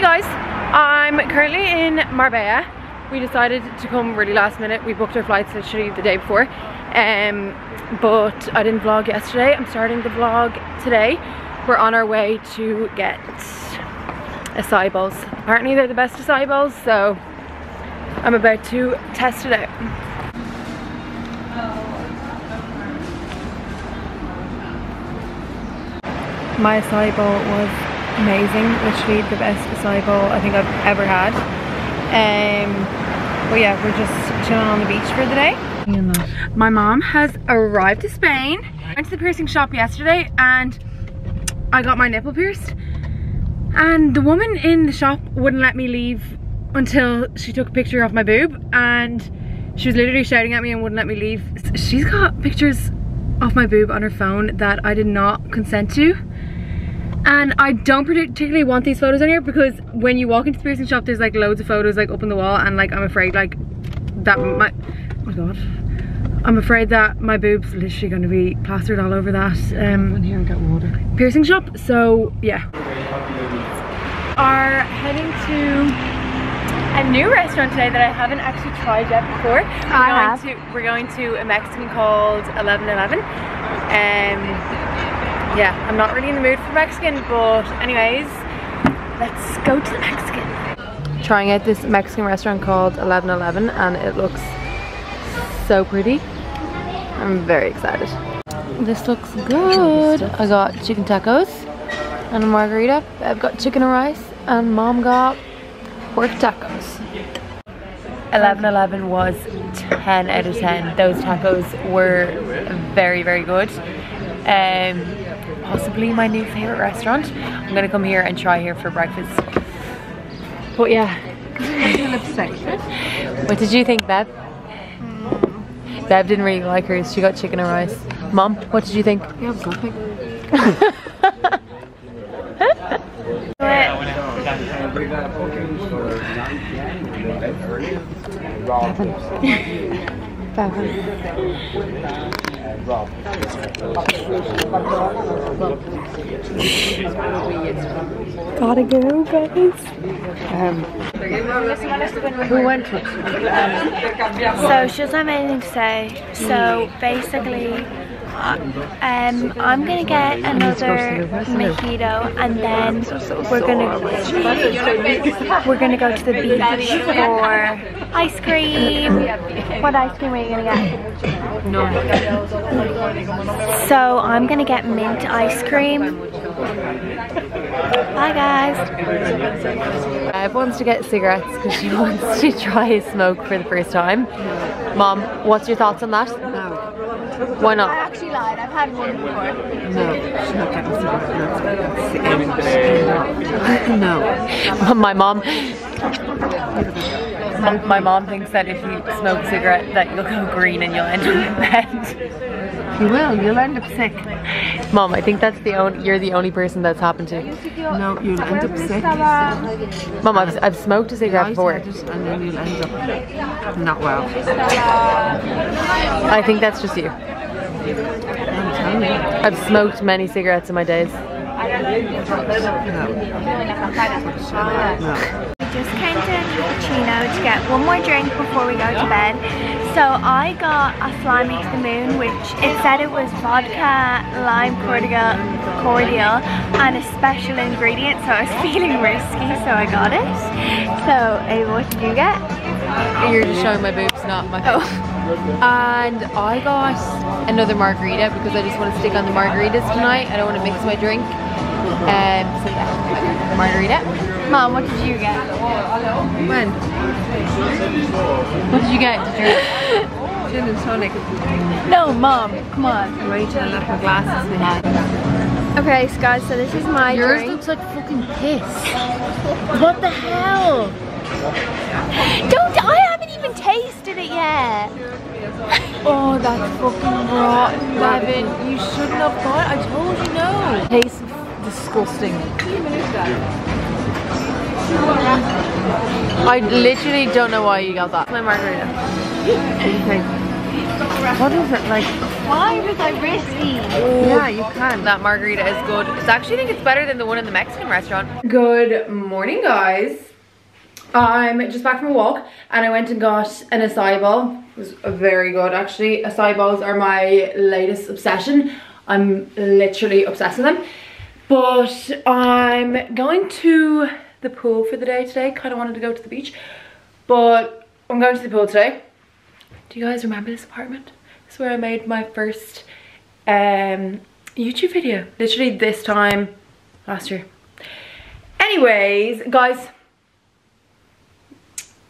Hey guys, I'm currently in Marbella. We decided to come really last minute. We booked our flights literally the day before. Um, but I didn't vlog yesterday. I'm starting the vlog today. We're on our way to get acai bowls. Apparently they're the best acai bowls, so I'm about to test it out. My acai bowl was amazing. Literally the best acai bowl I think I've ever had. Um, but yeah, we're just chilling on the beach for the day. My mom has arrived to Spain. Went to the piercing shop yesterday and I got my nipple pierced. And the woman in the shop wouldn't let me leave until she took a picture of my boob and she was literally shouting at me and wouldn't let me leave. She's got pictures of my boob on her phone that I did not consent to. And I don't particularly want these photos on here because when you walk into the piercing shop, there's like loads of photos like up on the wall and like I'm afraid like that my, oh my god. I'm afraid that my boob's literally gonna be plastered all over that um, in here and get water. piercing shop. So yeah. Are heading to a new restaurant today that I haven't actually tried yet before. We're I going to we're going to a Mexican called 1111. Um yeah, I'm not really in the mood for Mexican, but anyways, let's go to the Mexican. Trying out this Mexican restaurant called 1111 and it looks so pretty. I'm very excited. This looks good. I got chicken tacos and a margarita. I've got chicken and rice and mom got pork tacos. 1111 was 10 out of 10. Those tacos were very, very good. Um, possibly my new favorite restaurant. I'm gonna come here and try here for breakfast. But yeah. what did you think, Bev? Hmm. Bev didn't really like hers. She got chicken and rice. Mom, what did you think? Yeah, it was nothing. Gotta go, guys. Um, who went to it? So she doesn't have anything to say. So basically, um, I'm gonna get another mojito, and then we're gonna we're gonna go to the beach for ice cream. What ice cream are you gonna get? No. So I'm gonna get mint ice cream. Bye guys. Bev wants to get cigarettes because she wants to try a smoke for the first time. Mom, what's your thoughts on that? No. Why not? I actually lied. I've had one before. No. She's not getting cigarettes. No. my mom my- my mom thinks that if you smoke cigarette that you'll go green and you'll end up in bed You will. You'll end up sick. mom i think that's the only you're the only person that's happened to No, you'll end up sick. mom i've, I've smoked a cigarette I before and then you'll end up not well. i think that's just you I'm telling you. i've smoked many cigarettes in my days No. We just came to Cappuccino to get one more drink before we go to bed. So I got a Fly Me to the Moon, which it said it was vodka, lime cordial, cordial, and a special ingredient. So I was feeling risky, so I got it. So, Ava, what did you get? you're just showing my boobs not my face and i got another margarita because i just want to stick on the margaritas tonight i don't want to mix my drink um so yeah margarita Mom, what did you get? When? what did you get to drink Gin and tonic. No, Mom, come on. Rachel left her glasses behind. Okay, so guys, so this is my yours drink. looks like fucking piss what the hell Don't, I haven't even tasted it yet. oh that's fucking rotten Devin you shouldn't have it I told you no tastes disgusting I literally don't know why you got that. My margarita. What is it like? Why was I risky? Yeah, you can. That margarita is good. It's actually I think it's better than the one in the Mexican restaurant. Good morning, guys. I'm just back from a walk and I went and got an acai bowl. It was very good actually. Acai bowls are my latest obsession. I'm literally obsessed with them. But I'm going to the pool for the day today. Kind of wanted to go to the beach. But I'm going to the pool today. Do you guys remember this apartment? This is where I made my first um, YouTube video. Literally this time last year. Anyways, guys,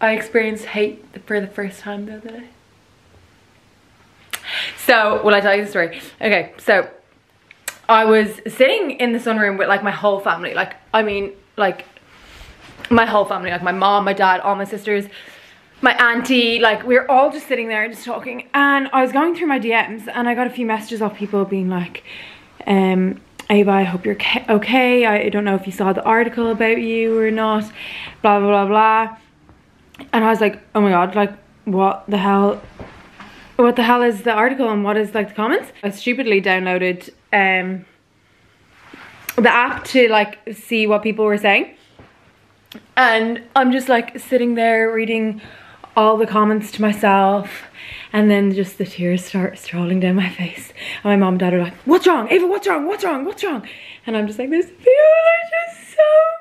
I experienced hate for the first time the other day. So, will I tell you the story? Okay, so I was sitting in the sunroom with like my whole family. Like, I mean, like my whole family, like my mom, my dad, all my sisters, my auntie, like we were all just sitting there just talking. And I was going through my DMs and I got a few messages of people being like, um, Eabha, I hope you're okay. I don't know if you saw the article about you or not, blah, blah, blah, blah. And I was like, oh my God, like what the hell? What the hell is the article and what is like the comments? I stupidly downloaded um, the app to like see what people were saying. And I'm just like sitting there reading all the comments to myself and then just the tears start strolling down my face. And my mom and dad are like, what's wrong? Eabha, what's wrong? What's wrong? What's wrong? And I'm just like, this people are just so.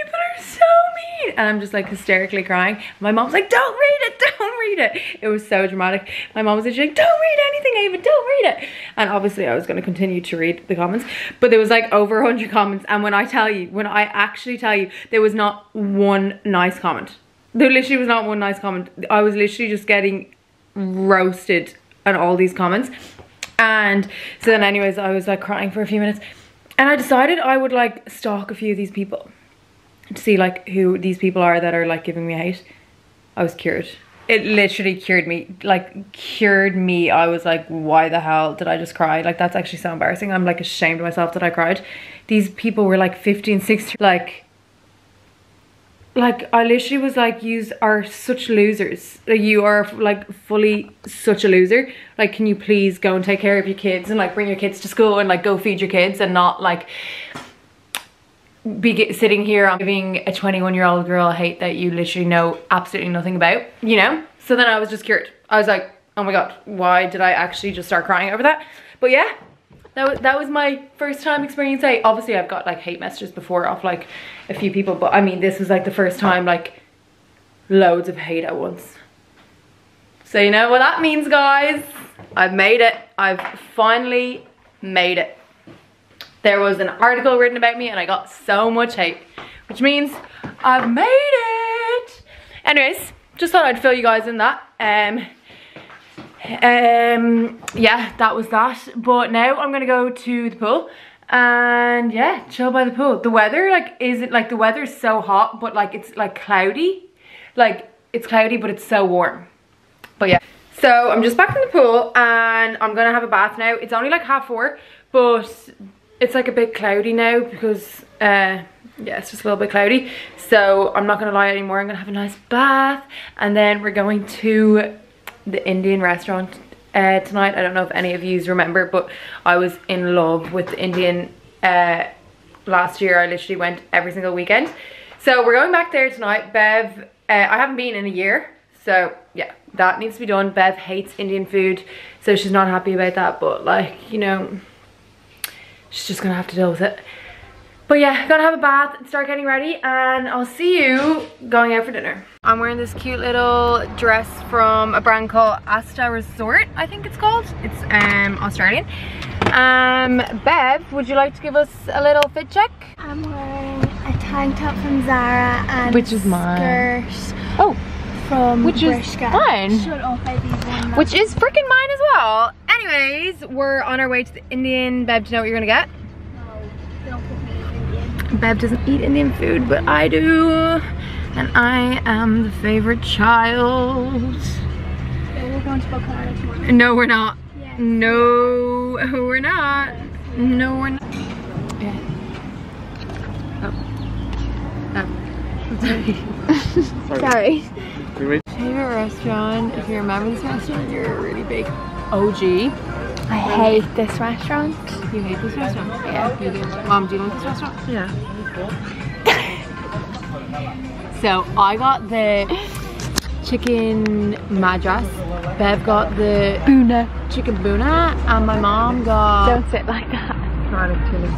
People are so mean. And I'm just like hysterically crying. My mom's like, don't read it, don't read it. It was so dramatic. My mom was like, don't read anything, Eabha, don't read it. And obviously I was gonna continue to read the comments, but there was like over 100 comments. And when I tell you, when I actually tell you, there was not one nice comment. There literally was not one nice comment. I was literally just getting roasted on all these comments. And so then anyways, I was like crying for a few minutes. And I decided I would like stalk a few of these people to see like who these people are that are like giving me hate. I was cured. It literally cured me, like cured me. I was like, why the hell did I just cry? Like that's actually so embarrassing. I'm like ashamed of myself that I cried. These people were like 15, 16, like like I literally was like you are such losers like you are like fully such a loser like can you please go and take care of your kids and like bring your kids to school and like go feed your kids and not like be sitting here um, giving a 21 year old girl hate that you literally know absolutely nothing about you know so then I was just cured I was like oh my god why did I actually just start crying over that but yeah that was, that was my first time experiencing hate. Obviously, I've got like hate messages before off like a few people, but I mean, this was like the first time like loads of hate at once. So you know what that means, guys? I've made it. I've finally made it. There was an article written about me and I got so much hate, which means I've made it. Anyways, just thought I'd fill you guys in that. Um, um yeah that was that. But now i'm gonna go to the pool. And yeah chill by the pool. The weather like isn't like the weather is so hot but like it's like cloudy. Like it's cloudy but it's so warm. But yeah. So i'm just back in the pool and i'm gonna have a bath now. It's only like half four but it's like a bit cloudy now because uh yeah it's just a little bit cloudy so i'm not gonna lie anymore i'm gonna have a nice bath and then we're going to the Indian restaurant uh, tonight. I don't know if any of you remember, but I was in love with the Indian uh, last year. I literally went every single weekend. So we're going back there tonight. Bev, uh, I haven't been in a year. So yeah, that needs to be done. Bev hates Indian food, so she's not happy about that. But like, you know, she's just gonna have to deal with it. But yeah, gotta have a bath and start getting ready and I'll see you going out for dinner. I'm wearing this cute little dress from a brand called Asta Resort, I think it's called. It's um, Australian. Um, Bev, would you like to give us a little fit check? I'm wearing a tank top from Zara and Which is mine. Oh, from Which is Bershka. mine. Shut up, which is freaking mine as well. Anyways, we're on our way to the Indian. Bev, do you know what you're gonna get? No, don't put me Indian. Bev doesn't eat Indian food, but I do. And I am the favorite child. Yeah, we're going to Bukhara tomorrow. No, we're not. Yeah. No, we're not. No, we're not. Yeah. Oh. Oh. Sorry. Sorry. favorite restaurant. If you remember this restaurant, you're a really big OG. I hate this restaurant. You hate this restaurant? Yeah. You do. Mom, do you like this restaurant? Yeah. So I got the chicken madras. Bev got the Bhuna. chicken bhuna, and my mom got Don't sit like that. Garlic chili.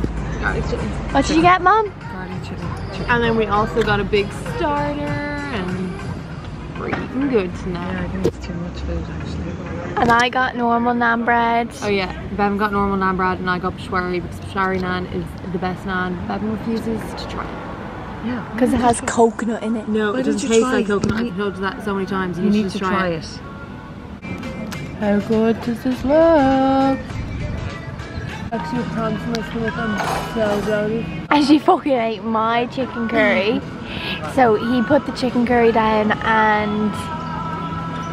garlic chili. What did you get, Mom? Garlic chili. Chicken. And then we also got a big starter, and we're eating good tonight. Yeah. I think it's too much food actually. And I got normal naan bread. Oh yeah, Bevan got normal naan bread, and I got peshwari because peshwari naan is the best naan. Bevan refuses to try it. Yeah. Because it has coconut in it. No, Why it doesn't taste like coconut. You I've told you that so many times. You, You need need to to try, try it. it. How good does this look? Actually, promise my stomach, I'm so bloated. And she fucking ate my chicken curry. so he put the chicken curry down and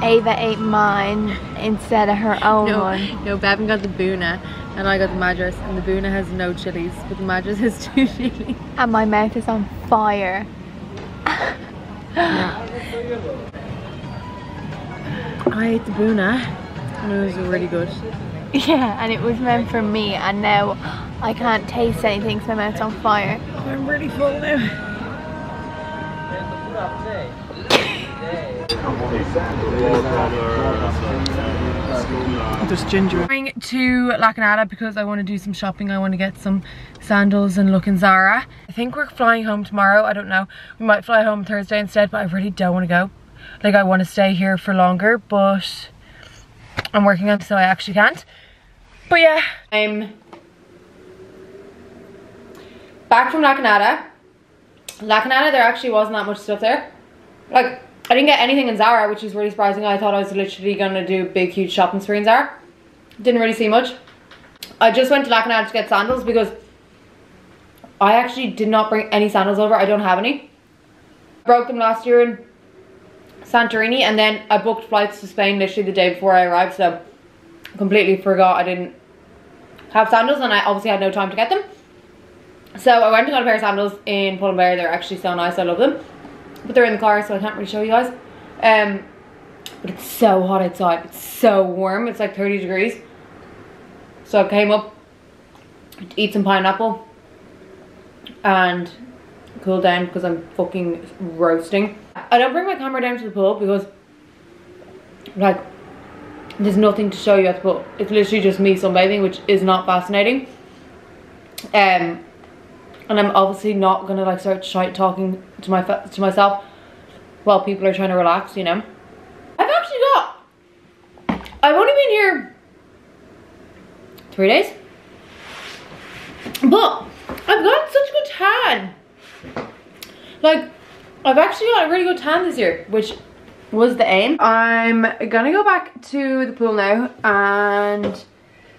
Eabha ate mine instead of her own No, one. no, Bevan got the bhuna, and I got the madras, and the bhuna has no chilies, but the madras has two chilies. And my mouth is on fire. I ate the bhuna, and it was really good. Yeah, and it was meant for me and now I can't taste anything so my mouth's on fire. I'm really full now. There's ginger. going to La Canada because I want to do some shopping. I want to get some sandals and look in Zara. I think we're flying home tomorrow. I don't know. We might fly home Thursday instead, but I really don't want to go. Like I want to stay here for longer, but I'm working on so I actually can't. But yeah, I'm back from La Canada. La Canada, there actually wasn't that much stuff there. Like, I didn't get anything in Zara, which is really surprising. I thought I was literally gonna do big, huge shopping spree in Zara. Didn't really see much. I just went to La to get sandals because I actually did not bring any sandals over. I don't have any. Broke them last year in Santorini and then I booked flights to Spain literally the day before I arrived. So completely forgot I didn't have sandals and I obviously had no time to get them. So I went and got a pair of sandals in Pull&Bear. They're actually so nice. I love them. But they're in the car so I can't really show you guys. Um, but it's so hot outside. It's so warm. It's like 30 degrees. So I came up to eat some pineapple and cool down because I'm fucking roasting. I don't bring my camera down to the pool because like there's nothing to show you at the pool. It's literally just me sunbathing which is not fascinating. Um and I'm obviously not gonna like start shy talking to my to myself while people are trying to relax, you know. I've actually got I've only been here three days. But I've got such a good tan. Like, I've actually got a really good tan this year, which was the aim. I'm gonna go back to the pool now and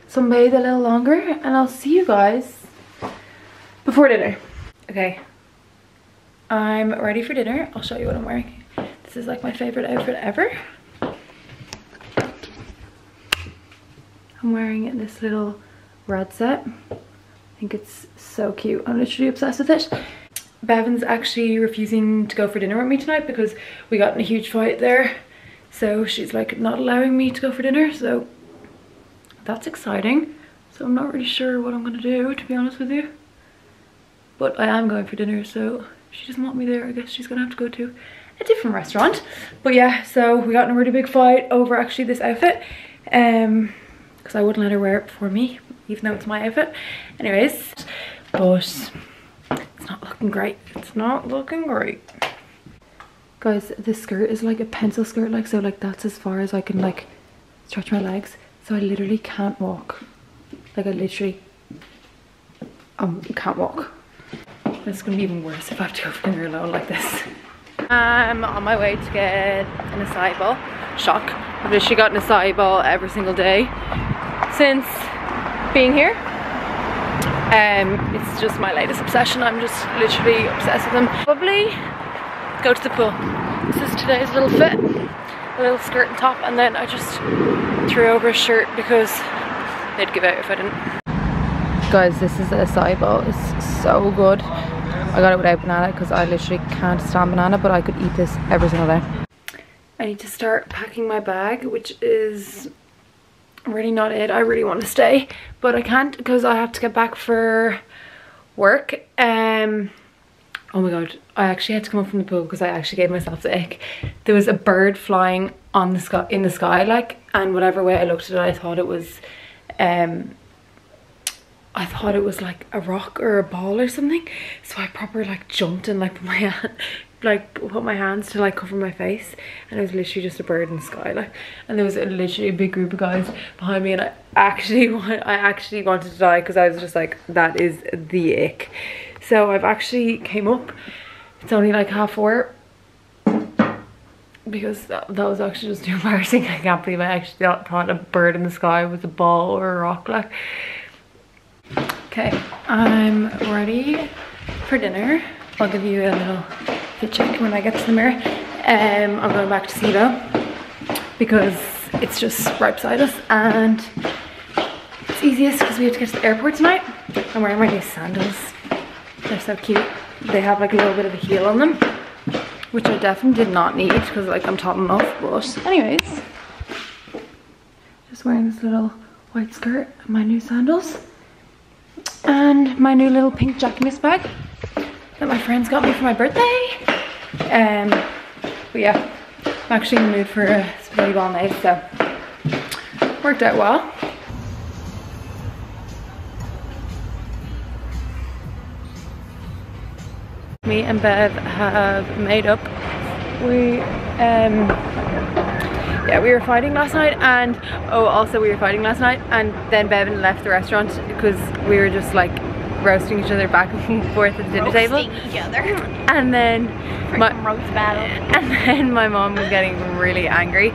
sunbathe a little longer and I'll see you guys before dinner. Okay, I'm ready for dinner. I'll show you what I'm wearing. This is like my favorite outfit ever. I'm wearing this little red set. I think it's so cute. I'm literally obsessed with it. Bevan's actually refusing to go for dinner with me tonight because we got in a huge fight there. So she's like not allowing me to go for dinner. So that's exciting. So I'm not really sure what I'm gonna do, to be honest with you. But I am going for dinner, so she doesn't want me there. I guess she's gonna have to go to a different restaurant. But yeah, so we got in a really big fight over actually this outfit. Um, because I wouldn't let her wear it before me, even though it's my outfit. Anyways, but it's not looking great. It's not looking great. Guys, this skirt is like a pencil skirt, like so like that's as far as I can like stretch my legs. So I literally can't walk. Like I literally um can't walk. It's gonna be even worse if I have to go for dinner alone like this. I'm on my way to get an acai bowl. Shock. I've literally gotten an acai bowl every single day since being here. Um, it's just my latest obsession. I'm just literally obsessed with them. Probably go to the pool. This is today's little fit. A little skirt and top and then I just threw over a shirt because they'd give out if I didn't. Guys, this is a acai. It's so good. I got it without banana because I literally can't stand banana but I could eat this every single day. I need to start packing my bag, which is really not it. I really want to stay, but I can't because I have to get back for work. Um, oh my god, I actually had to come up from the pool because I actually gave myself the ick. There was a bird flying on the sky in the sky, like, and whatever way I looked at it, I thought it was, um, I thought it was like a rock or a ball or something. So I proper like jumped and like put my hand, like put my hands to like cover my face and it was literally just a bird in the sky like and there was literally a big group of guys behind me and I actually want, I actually wanted to die because I was just like that is the ick so I've actually came up it's only like half four because that, that was actually just too embarrassing I can't believe I actually thought a bird in the sky was a ball or a rock like okay I'm ready for dinner I'll give you a little fit check when I get to the mirror. Um, I'm going back to Sibo because it's just right beside us and it's easiest because we have to get to the airport tonight. I'm wearing my new sandals. They're so cute. They have like a little bit of a heel on them, which I definitely did not need because like I'm tall enough. But anyways, just wearing this little white skirt and my new sandals and my new little pink Jackie bag that my friends got me for my birthday. Um, but yeah, I'm actually in the mood for a spaghetti night, so worked out well. Me and Bev have made up. We, um, yeah, we were fighting last night and, oh, also we were fighting last night and then Bevan left the restaurant because we were just like roasting each other back and forth at the dinner Roasting table. each other. And then my, roast battle. and then my mom was getting really angry.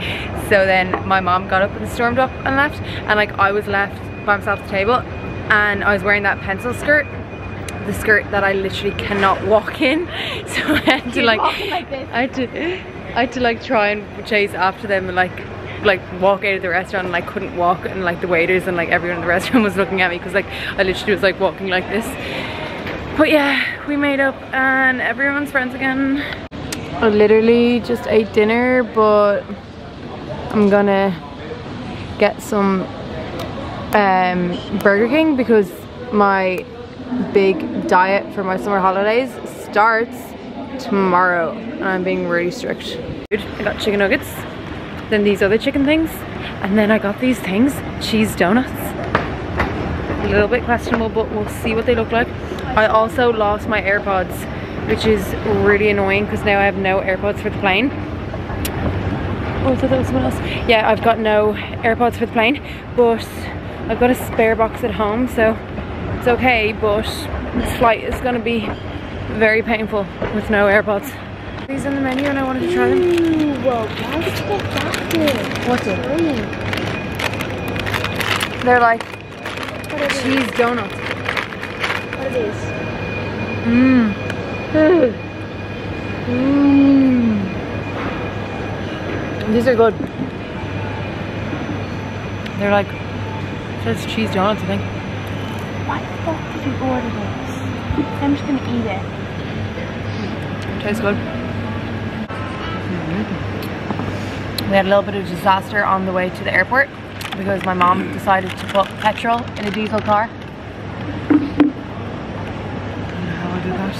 So then my mom got up and stormed up and left. And like I was left by myself at the table and I was wearing that pencil skirt. The skirt that I literally cannot walk in. So I had to like, like this. I had to I had to like try and chase after them and like like walk out of the restaurant and I couldn't walk and like the waiters and like everyone in the restaurant was looking at me because like I literally was like walking like this. But yeah we made up and everyone's friends again. I literally just ate dinner but I'm gonna get some um, Burger King because my big diet for my summer holidays starts tomorrow I'm being really strict. I got chicken nuggets then these other chicken things and then I got these things cheese donuts. A little bit questionable but we'll see what they look like. I also lost my AirPods which is really annoying because now I have no AirPods for the plane. Oh I thought that was someone else. Yeah I've got no AirPods for the plane but I've got a spare box at home so it's okay but the flight is gonna be very painful with no AirPods these on the menu and I wanted to try them Ooh, whoa, why did you get that What's it? Green. They're like What are these? cheese donuts. What are these? Mmm. Mmm. These are good. They're like cheese donuts, I think. Why the fuck did you order this? I'm just gonna eat it. Tastes good. We had a little bit of disaster on the way to the airport because my mom decided to put petrol in a diesel car. How I do that?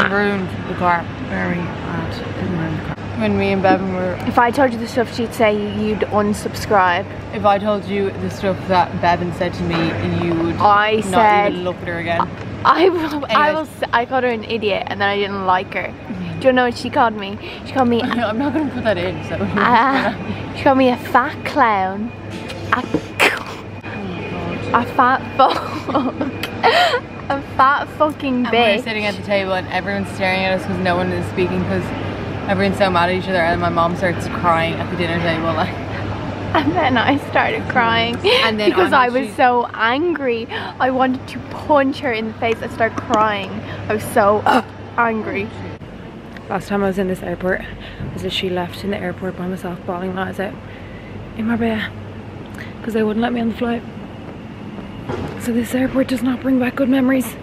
and ruined the car. Very bad. Didn't ruin the car. When me and Bevan were If I told you the stuff she'd say you'd unsubscribe. If I told you the stuff that Bevan said to me, you would I not said- even look at her again. I will, I will, I called her an idiot and then I didn't like her. Do you know what she called me? She called me, No, I'm not going to put that in. So uh, she called me a fat clown. A, a fat fuck. a fat fucking And we're sitting at the table and everyone's staring at us because no one is speaking because everyone's so mad at each other and my mom starts crying at the dinner table like And then I started crying And then because I'm was so angry. I wanted to punch her in the face. I started crying. I was so uh, angry. Last time I was in this airport, was was she left in the airport by myself bawling my eyes out in Marbella because they wouldn't let me on the flight. So this airport does not bring back good memories.